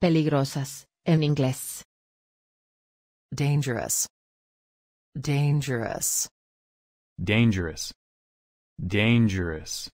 Peligrosas, en inglés. Dangerous. Dangerous. Dangerous. Dangerous.